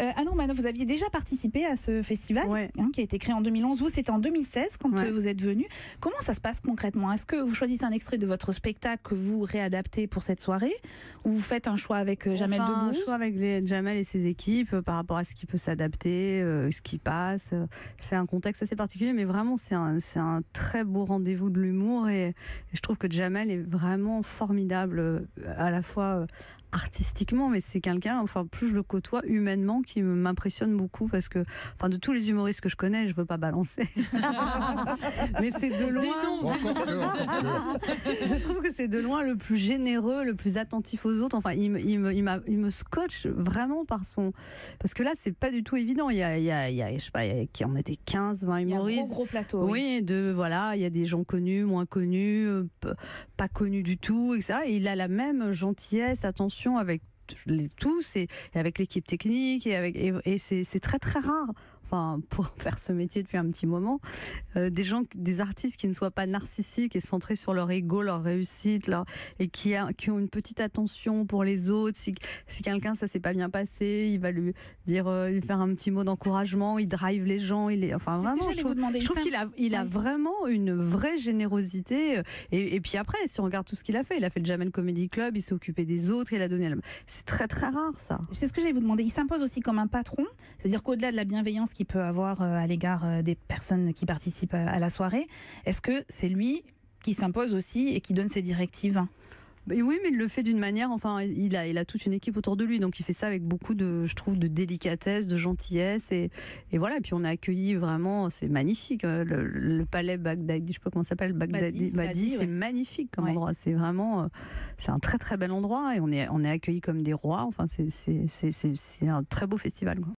Euh, ah non, Manon, vous aviez déjà participé à ce festival Ouais. hein, qui a été créé en 2011. Vous, c'était en 2016 quand Ouais. euh, vous êtes venu. Comment ça se passe concrètement? Est-ce que vous choisissez un extrait de votre spectacle que vous réadaptez pour cette soirée? Ou vous faites un choix avec euh, Jamel Enfin, un choix avec les, Jamel et ses équipes euh, par rapport à ce qui peut s'adapter, euh, ce qui passe. C'est un contexte assez particulier, mais vraiment, c'est un, très beau rendez-vous de l'humour et, et je trouve que Jamel est vraiment formidable, à la fois artistiquement, mais c'est quelqu'un, enfin, plus je le côtoie humainement, qui m'impressionne beaucoup parce que, enfin, de tous les humoristes que je connais, je veux pas balancer. mais c'est de loin. Encore que, encore que. Je trouve que c'est de loin le plus généreux, le plus attentif aux autres. Enfin, il me, il me, il m'a- il me scotche vraiment par son. Parce que là, c'est pas du tout évident. Il y a, il y a, il y a je sais pas, il y a, qui en était 15, 20 Il y a un gros, humoristes. gros plateau. Oui, de voilà, il y a des gens connus, moins connus, euh, p- pas connus du tout, etc. Et il a la même gentillesse, attention avec tous et, avec l'équipe technique et avec et, c'est très très rare. Enfin, pour faire ce métier depuis un petit moment, euh, des gens, des artistes qui ne soient pas narcissiques et centrés sur leur ego, leur réussite, leur, et qui, a- qui ont une petite attention pour les autres. Si, si quelqu'un ça s'est pas bien passé, il va lui dire, euh, lui faire un petit mot d'encouragement. Il drive les gens. Il est, enfin que vraiment, je trouve- vous demander. je trouve Il qu'il a, il a Oui. vraiment une vraie générosité. euh, Et, et puis après, si on regarde tout ce qu'il a fait, il a fait le Jamel Comedy Club, il s'est occupé des autres, il a donné. la- C'est très très rare ça. C'est ce que j'allais vous demander. Il s'impose aussi comme un patron, c'est-à-dire qu'au-delà de la bienveillance qu'il peut avoir euh, à l'égard euh, des personnes qui participent à à la soirée, est-ce que c'est lui qui s'impose aussi et qui donne ses directives? Mais oui, mais il le fait d'une manière. Enfin, il a, il a toute une équipe autour de lui, donc il fait ça avec beaucoup de, je trouve, de délicatesse, de gentillesse, et, et voilà. Et puis on a accueilli vraiment, c'est magnifique. euh, Le, le palais Bagdadi, je sais pas comment s'appelle, Bagdadi, Badi, c'est ouais. magnifique comme Ouais. endroit. C'est vraiment, euh, c'est un très très bel endroit, et on est, on est accueillis comme des rois. Enfin, c'est, c'est, c'est, c'est, c'est un très beau festival. Quoi.